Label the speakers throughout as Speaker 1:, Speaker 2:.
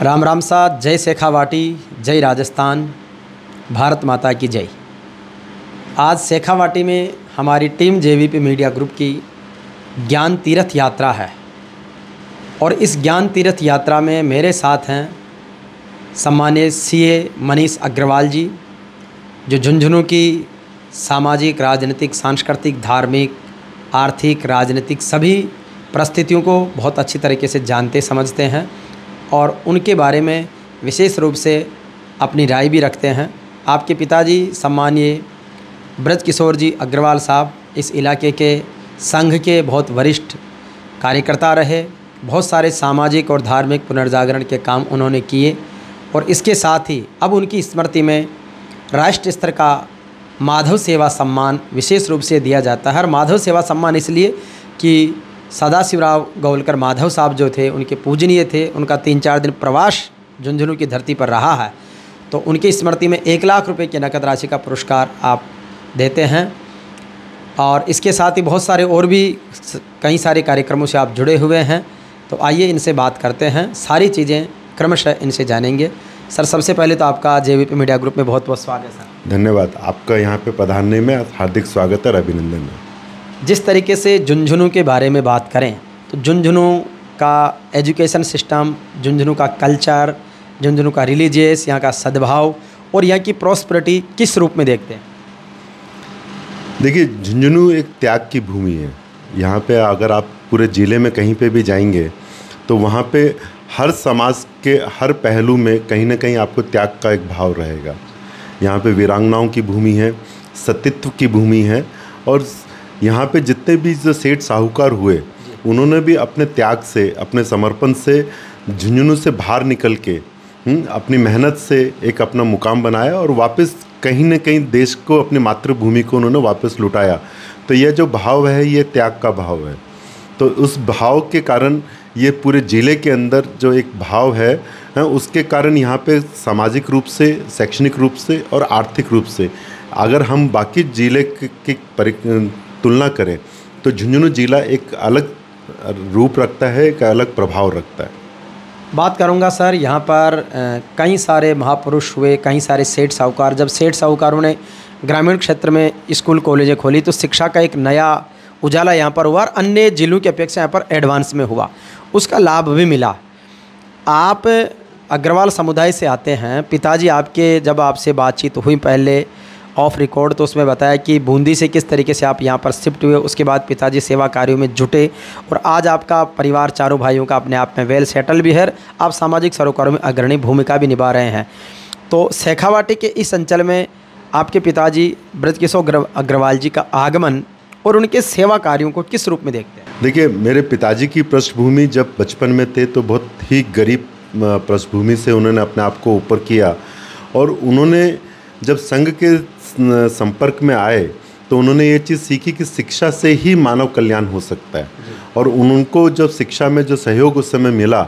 Speaker 1: राम राम सा, जय शेखावाटी, जय राजस्थान, भारत माता की जय। आज शेखावाटी में हमारी टीम जेवीपी मीडिया ग्रुप की ज्ञान तीर्थ यात्रा है। और इस ज्ञान तीर्थ यात्रा में मेरे साथ हैं सम्मान्य सीए मनीष अग्रवाल जी, जो झुंझुनू की सामाजिक, राजनीतिक, सांस्कृतिक, धार्मिक, आर्थिक, राजनीतिक सभी परिस्थितियों को बहुत अच्छी तरीके से जानते, समझते हैं। और उनके बारे में विशेष रूप से अपनी राय भी रखते हैं। आपके पिताजी सम्मानीय ब्रज किशोर जी अग्रवाल साहब इस इलाके के संघ के बहुत वरिष्ठ कार्यकर्ता रहे। बहुत सारे सामाजिक और धार्मिक पुनर्जागरण के काम उन्होंने किए और इसके साथ ही अब उनकी स्मृति में राष्ट्र स्तर का माधव सेवा सम्मान विशेष रूप से दिया जाता है। और माधव सेवा सम्मान इसलिए कि सदाशिवराव गौलकर माधव साहब जो थे, उनके पूजनीय थे। उनका तीन चार दिन प्रवास झुंझुनू की धरती पर रहा है। तो उनकी स्मृति में एक लाख रुपए की नकद राशि का पुरस्कार आप देते हैं। और इसके साथ ही बहुत सारे और भी कई सारे कार्यक्रमों से आप जुड़े हुए हैं। तो आइए इनसे बात करते हैं। सारी चीज़ें क्रमशः इनसे जानेंगे। सर, सबसे पहले तो आपका जेवीपी मीडिया ग्रुप में बहुत बहुत स्वागत है।
Speaker 2: धन्यवाद। आपका यहाँ पे पधारने में हार्दिक स्वागत और अभिनंदन। है
Speaker 1: जिस तरीके से झुंझुनू के बारे में बात करें तो झुंझुनू का एजुकेशन सिस्टम, झुंझुनू का कल्चर, झुंझुनू का रिलीजियस, यहाँ का सद्भाव और यहाँ की प्रॉस्परिटी किस रूप में देखते हैं?
Speaker 2: देखिए, झुंझुनू एक त्याग की भूमि है। यहाँ पे अगर आप पूरे ज़िले में कहीं पे भी जाएँगे तो वहाँ पे हर समाज के हर पहलू में कहीं ना कहीं आपको त्याग का एक भाव रहेगा। यहाँ पे वीरांगनाओं की भूमि है, सतित्व की भूमि है और यहाँ पे जितने भी जो सेठ साहूकार हुए उन्होंने भी अपने त्याग से अपने समर्पण से झुंझुनू से बाहर निकल के हम्म, अपनी मेहनत से एक अपना मुकाम बनाया और वापस कहीं ना कहीं देश को अपनी मातृभूमि को उन्होंने वापस लुटाया। तो यह जो भाव है ये त्याग का भाव है। तो उस भाव के कारण ये पूरे ज़िले के अंदर जो एक भाव है है उसके कारण यहाँ पे सामाजिक रूप से शैक्षणिक रूप से और आर्थिक रूप से। अगर हम बाकी ज़िले की तुलना करें तो झुंझुनू ज़िला एक अलग रूप रखता है, एक अलग प्रभाव रखता है।
Speaker 1: बात करूँगा सर, यहाँ पर कई सारे महापुरुष हुए, कई सारे सेठ साहूकार। जब सेठ साहूकारों ने ग्रामीण क्षेत्र में स्कूल, कॉलेजें खोली तो शिक्षा का एक नया उजाला यहाँ पर हुआ और अन्य जिलों की अपेक्षा यहाँ पर एडवांस में हुआ। उसका लाभ भी मिला। आप अग्रवाल समुदाय से आते हैं, पिताजी आपके जब आपसे बातचीत हुई पहले ऑफ़ रिकॉर्ड तो उसमें बताया कि बूंदी से किस तरीके से आप यहाँ पर शिफ्ट हुए, उसके बाद पिताजी सेवा कार्यों में जुटे, और आज आपका परिवार चारों भाइयों का अपने आप में वेल सेटल भी है आप सामाजिक सरोकारों में अग्रणी भूमिका भी निभा रहे हैं। तो शेखावाटी के इस अंचल में आपके पिताजी ब्रजकिशोर अग्रवाल जी का आगमन और उनके सेवा कार्यों को किस रूप में देखते हैं?
Speaker 2: देखिए, मेरे पिताजी की पृष्ठभूमि जब बचपन में थे तो बहुत ही गरीब पृष्ठभूमि से उन्होंने अपने आप को ऊपर किया, और उन्होंने जब संघ के संपर्क में आए तो उन्होंने ये चीज़ सीखी कि शिक्षा से ही मानव कल्याण हो सकता है। और उनको जब शिक्षा में जो सहयोग उस समय मिला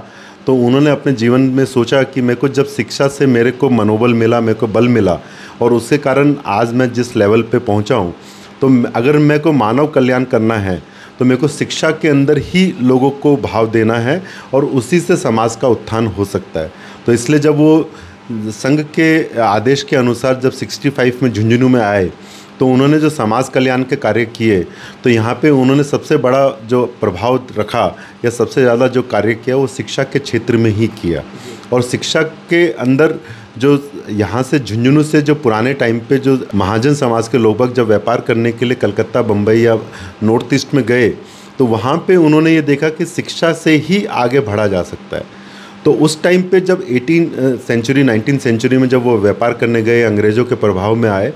Speaker 2: तो उन्होंने अपने जीवन में सोचा कि मेरे को जब शिक्षा से मेरे को मनोबल मिला मेरे को बल मिला और उसके कारण आज मैं जिस लेवल पे पहुँचा हूँ तो अगर मेरे को मानव कल्याण करना है तो मेरे को शिक्षा के अंदर ही लोगों को भाव देना है और उसी से समाज का उत्थान हो सकता है। तो इसलिए जब वो संघ के आदेश के अनुसार जब 65 में झुंझुनू में आए तो उन्होंने जो समाज कल्याण के कार्य किए तो यहाँ पे उन्होंने सबसे बड़ा जो प्रभाव रखा या सबसे ज़्यादा जो कार्य किया, वो शिक्षा के क्षेत्र में ही किया। और शिक्षा के अंदर जो यहाँ से झुंझुनू से जो पुराने टाइम पे जो महाजन समाज के लोग जब व्यापार करने के लिए कलकत्ता बम्बई या नॉर्थ ईस्ट में गए तो वहाँ पे उन्होंने ये देखा कि शिक्षा से ही आगे बढ़ा जा सकता है। तो उस टाइम पे जब 18 सेंचुरी नाइनटीन सेंचुरी में जब वो व्यापार करने गए, अंग्रेज़ों के प्रभाव में आए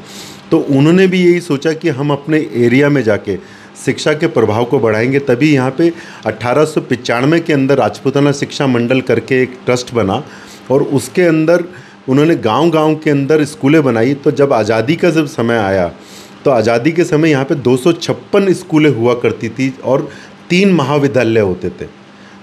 Speaker 2: तो उन्होंने भी यही सोचा कि हम अपने एरिया में जाके शिक्षा के प्रभाव को बढ़ाएँगे। तभी यहाँ पे अट्ठारह के अंदर राजपूताना शिक्षा मंडल करके एक ट्रस्ट बना और उसके अंदर उन्होंने गांव-गांव के अंदर स्कूलें बनाई। तो जब आज़ादी का जब समय आया तो आज़ादी के समय यहाँ पे दो सौ छप्पन स्कूलें हुआ करती थी और तीन महाविद्यालय होते थे।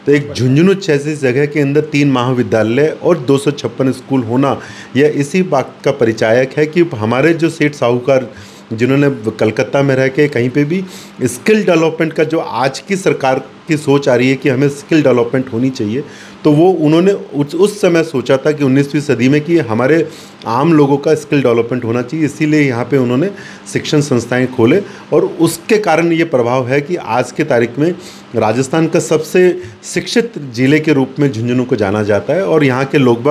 Speaker 2: तो एक झुंझुनू जैसी जगह के अंदर तीन महाविद्यालय और दो सौ छप्पन स्कूल होना, यह इसी बात का परिचायक है कि हमारे जो सेठ साहूकार जिन्होंने कलकत्ता में रह के कहीं पे भी स्किल डेवलपमेंट का जो आज की सरकार की सोच आ रही है कि हमें स्किल डेवलपमेंट होनी चाहिए तो वो उन्होंने उस उस समय सोचा था कि 19वीं सदी में कि हमारे आम लोगों का स्किल डेवलपमेंट होना चाहिए, इसीलिए यहाँ पे उन्होंने शिक्षण संस्थाएँ खोले और उसके कारण ये प्रभाव है कि आज के तारीख में राजस्थान का सबसे शिक्षित ज़िले के रूप में झुंझुनू को जाना जाता है और यहाँ के लोग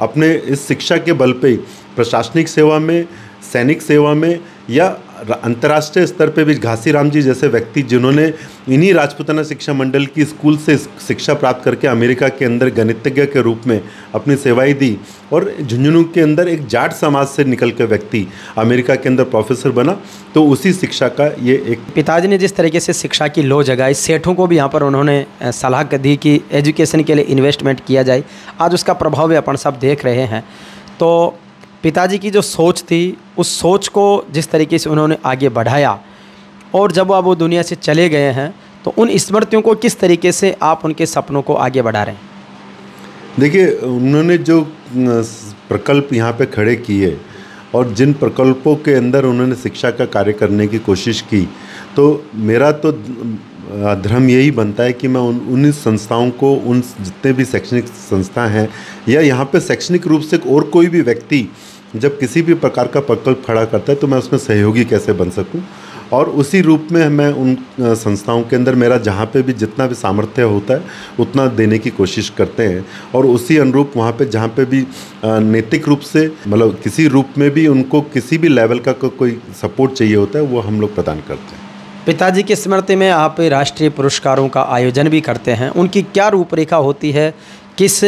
Speaker 2: अपने इस शिक्षा के बल पर प्रशासनिक सेवा में, सैनिक सेवा में या अंतर्राष्ट्रीय स्तर पे भी घासी राम जी जैसे व्यक्ति जिन्होंने इन्हीं राजपुताना शिक्षा मंडल की स्कूल से शिक्षा प्राप्त करके अमेरिका के अंदर गणितज्ञ के रूप में अपनी सेवाएँ दी और झुंझुनू के अंदर एक जाट समाज से निकल कर व्यक्ति अमेरिका के अंदर प्रोफेसर बना तो उसी शिक्षा का ये एक
Speaker 1: पिताजी ने जिस तरीके से शिक्षा की लो जगाई, सेठों को भी यहाँ पर उन्होंने सलाह दी कि एजुकेशन के लिए इन्वेस्टमेंट किया जाए। आज उसका प्रभाव भी अपन सब देख रहे हैं। तो पिताजी की जो सोच थी, उस सोच को जिस तरीके से उन्होंने आगे बढ़ाया और जब अब वो दुनिया से चले गए हैं तो उन स्मृतियों को किस तरीके से आप उनके सपनों को आगे बढ़ा रहे हैं?
Speaker 2: देखिए, उन्होंने जो प्रकल्प यहाँ पे खड़े किए और जिन प्रकल्पों के अंदर उन्होंने शिक्षा का कार्य करने की कोशिश की तो मेरा तो धर्म यही बनता है कि मैं उन उन संस्थाओं को, उन जितने भी शैक्षणिक संस्था हैं या यहाँ पे शैक्षणिक रूप से और कोई भी व्यक्ति जब किसी भी प्रकार का प्रकल्प खड़ा करता है तो मैं उसमें सहयोगी कैसे बन सकूँ? और उसी रूप में मैं उन संस्थाओं के अंदर मेरा जहाँ पे भी जितना भी सामर्थ्य होता है उतना देने की कोशिश करते हैं। और उसी अनुरूप वहाँ पे जहाँ पे भी नैतिक रूप से मतलब किसी रूप में भी उनको किसी भी लेवल का को, कोई सपोर्ट चाहिए होता है वो हम लोग प्रदान करते हैं।
Speaker 1: पिताजी की स्मृति में आप राष्ट्रीय पुरस्कारों का आयोजन भी करते हैं। उनकी क्या रूपरेखा होती है? किस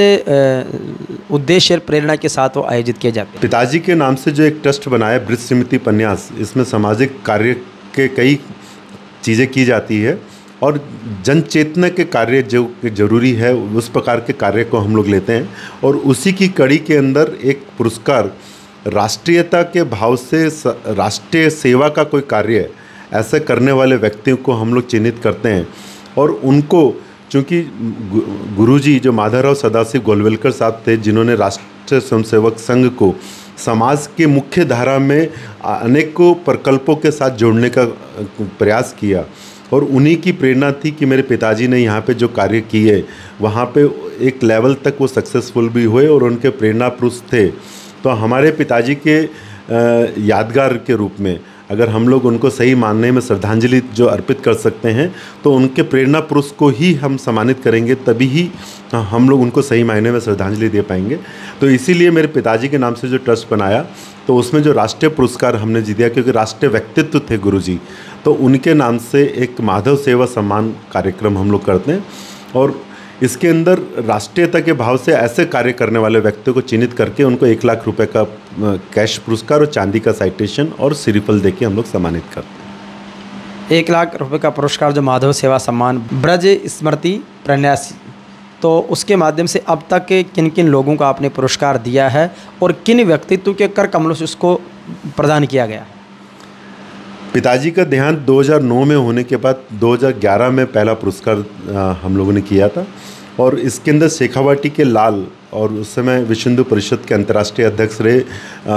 Speaker 1: उद्देश्य प्रेरणा के साथ वो आयोजित किए जाते हैं?
Speaker 2: पिताजी के नाम से जो एक ट्रस्ट बनाया ब्रिज स्मृति पन्यास, इसमें सामाजिक कार्य के कई चीज़ें की जाती है और जन चेतना के कार्य जो ज़रूरी है, उस प्रकार के कार्य को हम लोग लेते हैं और उसी की कड़ी के अंदर एक पुरस्कार राष्ट्रीयता के भाव से, राष्ट्रीय सेवा का कोई कार्य ऐसे करने वाले व्यक्तियों को हम लोग चिन्हित करते हैं और उनको चूँकि गुरुजी जो माधवराव सदाशिव गोलवेलकर साहब थे, जिन्होंने राष्ट्रीय स्वयंसेवक संघ को समाज के मुख्य धारा में अनेकों प्रकल्पों के साथ जोड़ने का प्रयास किया और उन्हीं की प्रेरणा थी कि मेरे पिताजी ने यहाँ पे जो कार्य किए, वहाँ पे एक लेवल तक वो सक्सेसफुल भी हुए और उनके प्रेरणा पुरुष थे। तो हमारे पिताजी के यादगार के रूप में अगर हम लोग उनको सही मानने में श्रद्धांजलि जो अर्पित कर सकते हैं तो उनके प्रेरणा पुरुष को ही हम सम्मानित करेंगे, तभी ही हम लोग उनको सही मायने में श्रद्धांजलि दे पाएँगे। तो इसीलिए मेरे पिताजी के नाम से जो ट्रस्ट बनाया तो उसमें जो राष्ट्रीय पुरस्कार हमने जीत, क्योंकि राष्ट्रीय व्यक्तित्व थे गुरु तो उनके नाम से एक माधव सेवा सम्मान कार्यक्रम हम लोग करते हैं। और इसके अंदर राष्ट्रीयता के भाव से ऐसे कार्य करने वाले व्यक्तियों को चिन्हित करके उनको एक लाख रुपए का कैश पुरस्कार और चांदी का साइटेशन और सिरिफल दे के हम लोग सम्मानित करते हैं।
Speaker 1: एक लाख रुपए का पुरस्कार जो माधव सेवा सम्मान ब्रज स्मृति प्रन्यासी तो उसके माध्यम से अब तक किन किन लोगों को आपने पुरस्कार दिया है और किन व्यक्तित्व के कर कमलों से उसको प्रदान किया गया?
Speaker 2: पिताजी का देहांत 2009 में होने के बाद 2011 में पहला पुरस्कार हम लोगों ने किया था। और इसके अंदर शेखावाटी के लाल और उस समय विश्व हिंदू परिषद के अंतर्राष्ट्रीय अध्यक्ष रहे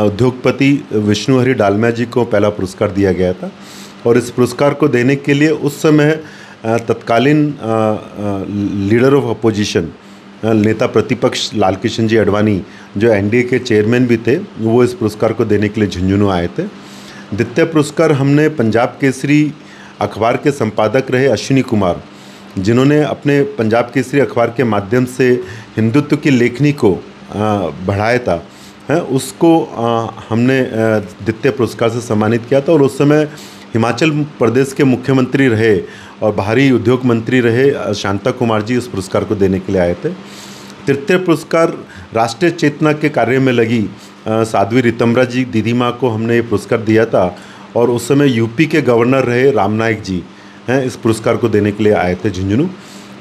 Speaker 2: उद्योगपति विष्णु हरि डालमिया जी को पहला पुरस्कार दिया गया था। और इस पुरस्कार को देने के लिए उस समय तत्कालीन लीडर ऑफ़ अपोजिशन नेता प्रतिपक्ष लाल किशन जी अडवाणी, जो एनडीए के चेयरमैन भी थे, वो इस पुरस्कार को देने के लिए झुंझुनू आए थे। द्वितीय पुरस्कार हमने पंजाब केसरी अखबार के संपादक रहे अश्विनी कुमार, जिन्होंने अपने पंजाब केसरी अखबार के माध्यम से हिंदुत्व की लेखनी को बढ़ाया था। है, उसको हमने द्वितीय पुरस्कार से सम्मानित किया था और उस समय हिमाचल प्रदेश के मुख्यमंत्री रहे और बाहरी उद्योग मंत्री रहे शांता कुमार जी उस पुरस्कार को देने के लिए आए थे। तृतीय पुरस्कार राष्ट्रीय चेतना के कार्य में लगी साध्वी रितम्बरा जी दीदी माँ को हमने ये पुरस्कार दिया था और उस समय यूपी के गवर्नर रहे राम नायक जी, हैं, इस पुरस्कार को देने के लिए आए थे झुंझुनू।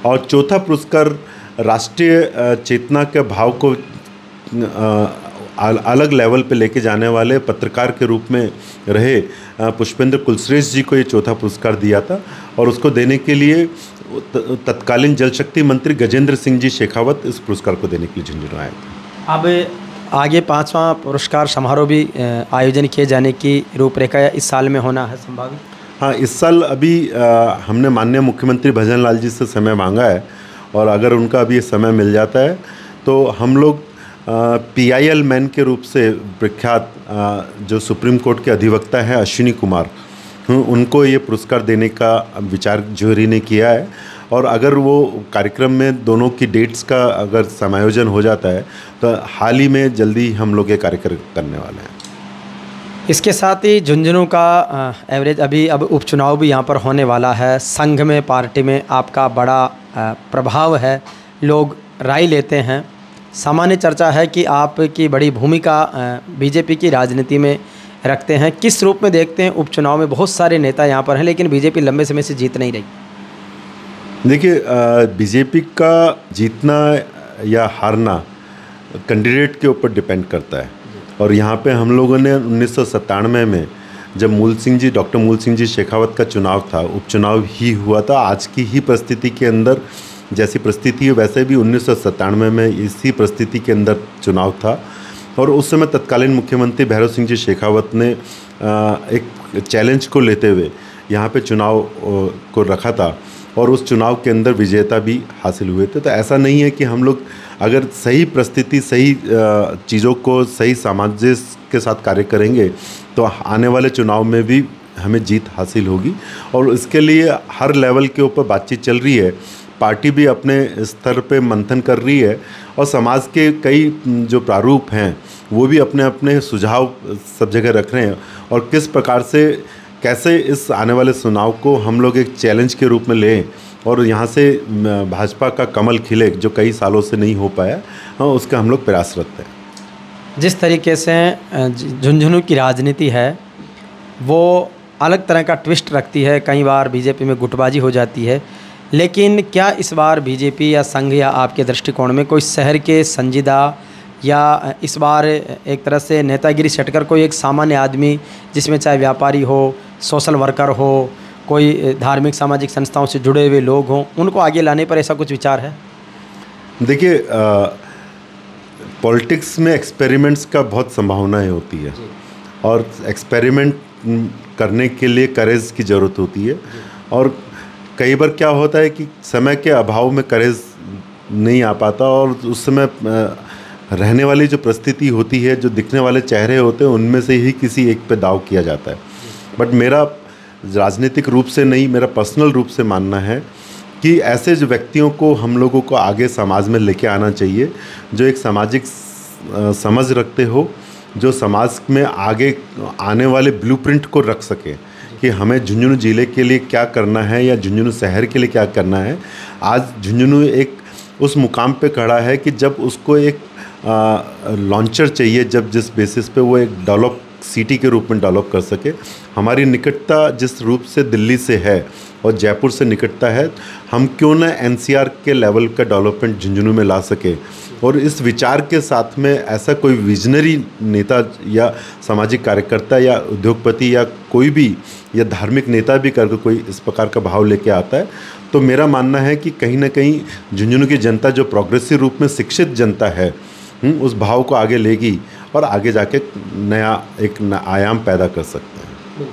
Speaker 2: और चौथा पुरस्कार राष्ट्रीय चेतना के भाव को अलग लेवल पे लेके जाने वाले पत्रकार के रूप में रहे पुष्पेंद्र कुलश्रेष्ठ जी को ये चौथा पुरस्कार दिया था। और उसको देने के लिए तत्कालीन जल शक्ति मंत्री गजेंद्र सिंह जी शेखावत इस पुरस्कार को देने के लिए झुंझुनू आए थे।
Speaker 1: अब आगे पांचवा पुरस्कार समारोह भी आयोजन किए जाने की रूपरेखा इस साल में होना है संभावित।
Speaker 2: हाँ इस साल अभी आ, हमने माननीय मुख्यमंत्री भजन लाल जी से समय मांगा है और अगर उनका अभी समय मिल जाता है तो हम लोग पी आई एल मैन के रूप से प्रख्यात जो सुप्रीम कोर्ट के अधिवक्ता हैं अश्विनी कुमार उनको ये पुरस्कार देने का विचार जोहरी ने किया है। और अगर वो कार्यक्रम में दोनों की डेट्स का अगर समायोजन हो जाता है तो हाल ही में जल्दी हम लोग ये कार्यक्रम करने वाले हैं।
Speaker 1: इसके साथ ही झुंझुनू का एवरेज अभी अब उपचुनाव भी यहाँ पर होने वाला है। संघ में, पार्टी में आपका बड़ा प्रभाव है। लोग राय लेते हैं। सामान्य चर्चा है कि आपकी बड़ी भूमिका बीजेपी की राजनीति में रखते हैं। किस रूप में देखते हैं? उपचुनाव में बहुत सारे नेता यहाँ पर हैं, लेकिन बीजेपी लंबे समय से जीत नहीं रही।
Speaker 2: देखिए बीजेपी का जीतना या हारना कैंडिडेट के ऊपर डिपेंड करता है। और यहाँ पे हम लोगों ने उन्नीस सौ सत्तानवे में जब मूल सिंह जी, डॉक्टर मूल सिंह जी शेखावत का चुनाव था, उपचुनाव ही हुआ था, आज की ही परिस्थिति के अंदर जैसी परिस्थिति है, वैसे भी उन्नीस सौ सत्तानवे में इसी परिस्थिति के अंदर चुनाव था। और उस समय तत्कालीन मुख्यमंत्री भैरव सिंह जी शेखावत ने एक चैलेंज को लेते हुए यहाँ पे चुनाव को रखा था। और उस चुनाव के अंदर विजेता भी हासिल हुए थे। तो ऐसा नहीं है कि हम लोग अगर सही परिस्थिति, सही चीज़ों को सही सामंजस्य के साथ कार्य करेंगे तो आने वाले चुनाव में भी हमें जीत हासिल होगी। और इसके लिए हर लेवल के ऊपर बातचीत चल रही है। पार्टी भी अपने स्तर पे मंथन कर रही है और समाज के कई जो प्रारूप हैं, वो भी अपने अपने सुझाव सब जगह रख रहे हैं। और किस प्रकार से कैसे इस आने वाले चुनाव को हम लोग एक चैलेंज के रूप में लें और यहाँ से भाजपा का कमल खिले, जो कई सालों से नहीं हो पाया हाँ उसका हम लोग प्रयासरत हैं।
Speaker 1: जिस तरीके से झुंझुनू की राजनीति है, वो अलग तरह का ट्विस्ट रखती है। कई बार बीजेपी में गुटबाजी हो जाती है। लेकिन क्या इस बार बीजेपी या संघ या आपके दृष्टिकोण में कोई शहर के संजीदा या इस बार एक तरह से नेतागिरी सेटकर कोई एक सामान्य आदमी, जिसमें चाहे व्यापारी हो सोशल वर्कर हो कोई धार्मिक सामाजिक संस्थाओं से जुड़े हुए लोग हों उनको आगे लाने पर ऐसा कुछ विचार है?
Speaker 2: देखिए पॉलिटिक्स में एक्सपेरिमेंट्स का बहुत संभावनाएँ होती है। और एक्सपेरिमेंट करने के लिए करेज की ज़रूरत होती है। और कई बार क्या होता है कि समय के अभाव में करेज नहीं आ पाता और उस समय रहने वाली जो परिस्थिति होती है जो दिखने वाले चेहरे होते हैं उनमें से ही किसी एक पे दाव किया जाता है। बट मेरा राजनीतिक रूप से नहीं, मेरा पर्सनल रूप से मानना है कि ऐसे जो व्यक्तियों को हम लोगों को आगे समाज में लेके आना चाहिए, जो एक सामाजिक समझ रखते हो, जो समाज में आगे आने वाले ब्लूप्रिंट को रख सके कि हमें झुंझुनू ज़िले के लिए क्या करना है या झुंझुनू शहर के लिए क्या करना है। आज झुंझुनू एक उस मुकाम पे खड़ा है कि जब उसको एक लॉन्चर चाहिए, जब जिस बेसिस पे वो एक डेवलप सिटी के रूप में डेवलप कर सके। हमारी निकटता जिस रूप से दिल्ली से है और जयपुर से निकटता है हम क्यों ना एनसीआर के लेवल का डेवलपमेंट झुंझुनू में ला सके। और इस विचार के साथ में ऐसा कोई विजनरी नेता या सामाजिक कार्यकर्ता या उद्योगपति या कोई भी या धार्मिक नेता भी करके कोई इस प्रकार का भाव लेके आता है तो मेरा मानना है कि कहीं ना कहीं झुंझुनू की जनता जो प्रोग्रेसिव रूप में शिक्षित जनता है हम्म, उस भाव को आगे लेगी। और आगे जाके नया एक आयाम पैदा कर सकते हैं।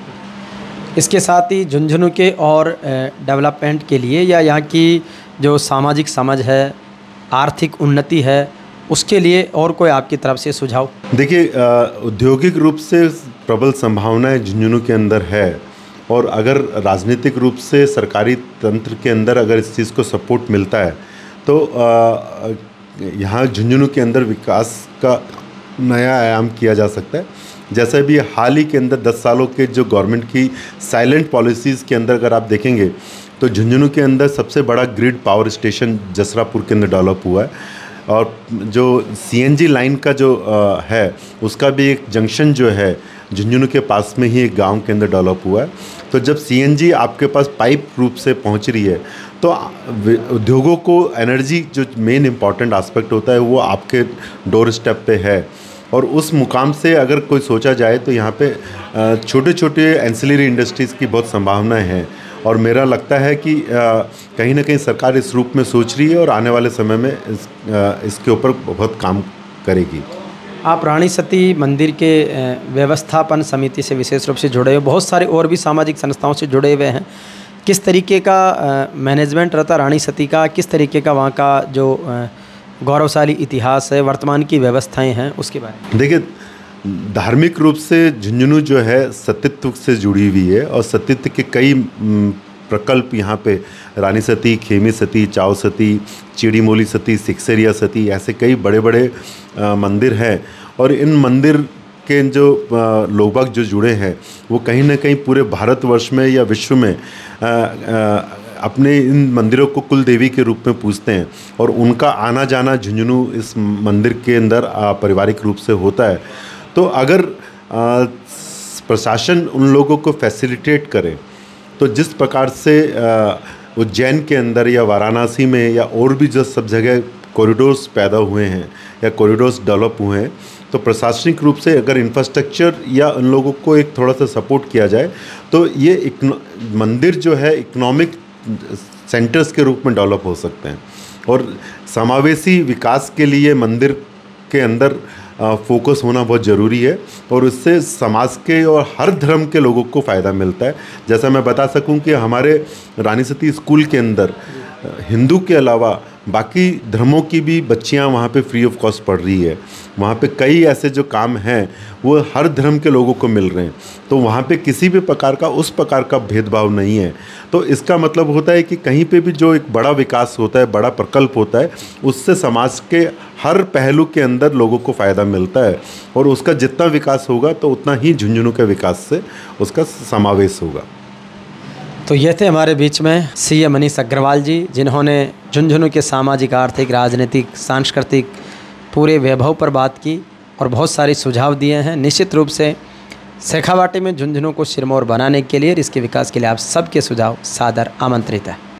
Speaker 1: इसके साथ ही झुंझुनू के और डेवलपमेंट के लिए या यहाँ की जो सामाजिक समझ है आर्थिक उन्नति है उसके लिए और कोई आपकी तरफ़ से सुझाव?
Speaker 2: देखिए औद्योगिक रूप से प्रबल संभावनाएँ झुंझुनू के अंदर है और अगर राजनीतिक रूप से सरकारी तंत्र के अंदर अगर इस चीज़ को सपोर्ट मिलता है तो यहाँ झुंझुनू के अंदर विकास का नया आयाम किया जा सकता है। जैसे भी हाल ही के अंदर 10 सालों के जो गवर्नमेंट की साइलेंट पॉलिसीज़ के अंदर अगर आप देखेंगे तो झुंझुनू के अंदर सबसे बड़ा ग्रिड पावर स्टेशन जसरापुर के अंदर डेवलप हुआ है। और जो सीएनजी लाइन का जो है, उसका भी एक जंक्शन जो है झुंझुनू के पास में ही एक गाँव के अंदर डेवलप हुआ है। तो जब सीएनजी आपके पास पाइप रूप से पहुँच रही है तो उद्योगों को एनर्जी जो मेन इंपॉर्टेंट आस्पेक्ट होता है वो आपके डोर स्टेप पे है। और उस मुकाम से अगर कोई सोचा जाए तो यहाँ पे छोटे छोटे एंसिलरी इंडस्ट्रीज़ की बहुत संभावनाएँ हैं। और मेरा लगता है कि कहीं ना कहीं सरकार इस रूप में सोच रही है और आने वाले समय में इस, इसके ऊपर बहुत काम करेगी।
Speaker 1: आप रानी सती मंदिर के व्यवस्थापन समिति से विशेष रूप से जुड़े हुए, बहुत सारे और भी सामाजिक संस्थाओं से जुड़े हुए हैं। किस तरीके का मैनेजमेंट रहता रानी सती का, किस तरीके का वहाँ का जो गौरवशाली इतिहास है, वर्तमान की व्यवस्थाएँ हैं, उसके बारे में।
Speaker 2: देखिए, धार्मिक रूप से झुंझुनू जो है सतीत्व से जुड़ी हुई है और सतीत्व के कई प्रकल्प यहाँ पे रानी सती खेमी सती चाव सती चिड़ीमोली सती सिक्सेरिया सती ऐसे कई बड़े बड़े मंदिर हैं। और इन मंदिर के जो लोग जो जुड़े हैं वो कहीं ना कहीं पूरे भारतवर्ष में या विश्व में अ, अ, अपने इन मंदिरों को कुल देवी के रूप में पूजते हैं। और उनका आना जाना झुंझुनू इस मंदिर के अंदर पारिवारिक रूप से होता है। तो अगर प्रशासन उन लोगों को फैसिलिटेट करे तो जिस प्रकार से अ, उज्जैन के अंदर या वाराणसी में या और भी जो सब जगह कॉरिडोर्स पैदा हुए हैं या कॉरिडोर्स डेवलप हुए हैं तो प्रशासनिक रूप से अगर इंफ्रास्ट्रक्चर या उन लोगों को एक थोड़ा सा सपोर्ट किया जाए तो ये मंदिर जो है इकोनॉमिक सेंटर्स के रूप में डेवलप हो सकते हैं। और समावेशी विकास के लिए मंदिर के अंदर फोकस होना बहुत ज़रूरी है और उससे समाज के और हर धर्म के लोगों को फ़ायदा मिलता है। जैसा मैं बता सकूँ कि हमारे रानी सती स्कूल के अंदर हिंदू के अलावा बाकी धर्मों की भी बच्चियाँ वहाँ पे फ्री ऑफ़ कॉस्ट पढ़ रही है। वहाँ पे कई ऐसे जो काम हैं, वो हर धर्म के लोगों को मिल रहे हैं। तो वहाँ पे किसी भी प्रकार का, उस प्रकार का भेदभाव नहीं है। तो इसका मतलब होता है कि कहीं पे भी जो एक बड़ा विकास होता है, बड़ा प्रकल्प होता है, उससे समाज के हर पहलू के अंदर लोगों को फ़ायदा मिलता है। और उसका जितना विकास होगा तो उतना ही झुंझुनू के विकास से उसका समावेश होगा।
Speaker 1: तो ये थे हमारे बीच में सी ए मनीष अग्रवाल जी, जिन्होंने झुंझुनू के सामाजिक, आर्थिक, राजनीतिक, सांस्कृतिक पूरे वैभव पर बात की और बहुत सारे सुझाव दिए हैं। निश्चित रूप से शेखावाटी में झुंझुनू को सिरमौर बनाने के लिए और इसके विकास के लिए आप सबके सुझाव सादर आमंत्रित है।